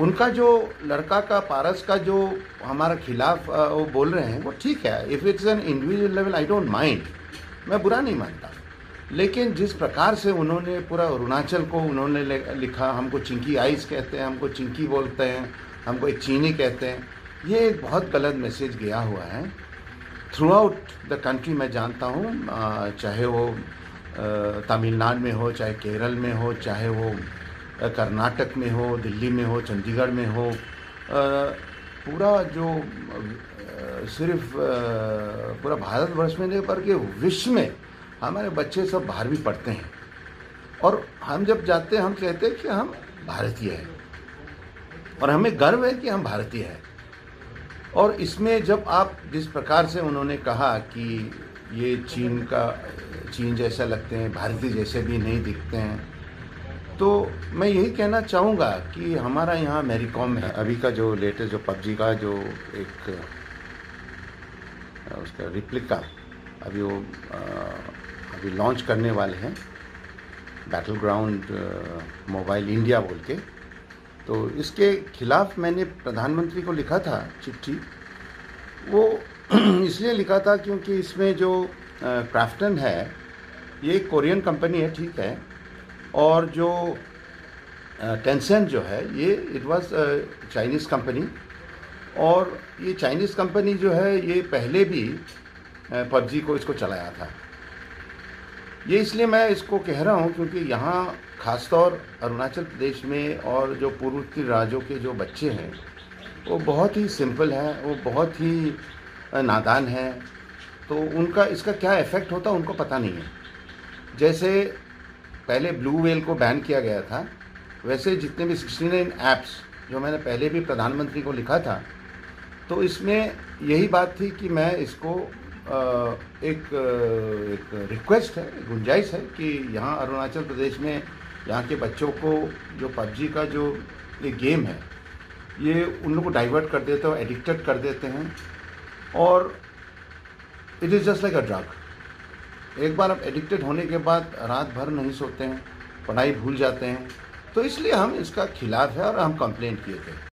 उनका जो लड़का का, पारस का जो हमारा खिलाफ वो बोल रहे हैं, वो ठीक है। If it's an individual level I don't mind मैं बुरा नहीं मानता। लेकिन जिस प्रकार से उन्होंने पूरा अरुणाचल को उन्होंने लिखा, हमको चिंकी आइस कहते हैं, हमको चिंकी बोलते हैं, हमको एक चीनी कहते हैं, ये एक बहुत गलत मैसेज गया हुआ है। थ्रू आउट द कंट्री मैं जानता हूँ चाहे वो तमिलनाडु में हो, चाहे केरल में हो, चाहे वो कर्नाटक में हो, दिल्ली में हो, चंडीगढ़ में हो पूरा जो सिर्फ़ पूरा भारतवर्ष में नहीं बल्कि विश्व में हमारे बच्चे सब बाहर भी पढ़ते हैं। और हम जब जाते हैं, हम कहते हैं कि हम भारतीय हैं। और हमें गर्व है कि हम भारतीय हैं। और इसमें जब आप जिस प्रकार से उन्होंने कहा कि ये चीन का, चीन जैसा लगते हैं, भारतीय जैसे भी नहीं दिखते हैं तो मैं यही कहना चाहूँगा कि हमारा यहाँ मेरीकॉम है। अभी का जो लेटेस्ट जो पबजी का जो एक उसका रिप्लिका अभी वो अभी लॉन्च करने वाले हैं। बैटल ग्राउंड मोबाइल इंडिया बोल के। तो इसके खिलाफ मैंने प्रधानमंत्री को लिखा था चिट्ठी। वो इसलिए लिखा था क्योंकि इसमें जो क्राफ्टन है, ये कोरियन कंपनी है, ठीक है। और जो टेंसेंट जो है, ये इट वाज चाइनीज़ कंपनी और ये चाइनीज़ कंपनी जो है, ये पहले भी पबजी को इसको चलाया था। ये इसलिए मैं इसको कह रहा हूँ क्योंकि यहाँ खासतौर अरुणाचल प्रदेश में और जो पूर्वोत्तर राज्यों के जो बच्चे हैं, वो बहुत ही सिंपल हैं, वो बहुत ही नादान हैं। तो उनका इसका क्या इफ़ेक्ट होता, उनको पता नहीं है। जैसे पहले ब्लू वेल को बैन किया गया था। वैसे जितने भी सिक्सटी नाइन ऐप्स जो मैंने पहले भी प्रधानमंत्री को लिखा था तो इसमें यही बात थी कि मैं इसको एक एक रिक्वेस्ट है गुंजाइश है कि यहाँ अरुणाचल प्रदेश में यहाँ के बच्चों को जो पबजी का जो ये गेम है, ये उन लोग को डाइवर्ट कर देते हैं एडिक्टेड कर देते हैं। और it is just like a drug एक बार आप एडिक्टेड होने के बाद रात भर नहीं सोते हैं, पढ़ाई भूल जाते हैं तो इसलिए हम इसका खिलाफ है और हम कंप्लेंट किए थे।